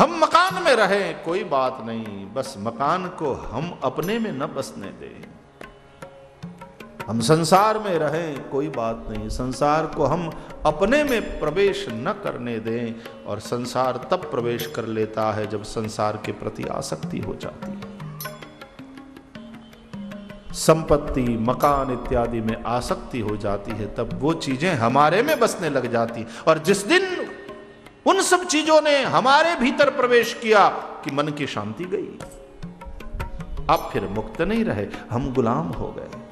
हम मकान में रहें, कोई बात नहीं। बस मकान को हम अपने में न बसने दें। हम संसार में रहें, कोई बात नहीं। संसार को हम अपने में प्रवेश न करने दें और संसार तब प्रवेश कर लेता है जब संसार के प्रति आसक्ति हो जाती है। संपत्ति, मकान इत्यादि में आसक्ति हो जाती है, तब वो चीज़ें हमारे में बसने लग जाती और जिस दिन उन सब चीज़ों ने हमारे भीतर प्रवेश किया कि मन की शांति गई। अब फिर मुक्त नहीं रहे, हम गुलाम हो गए।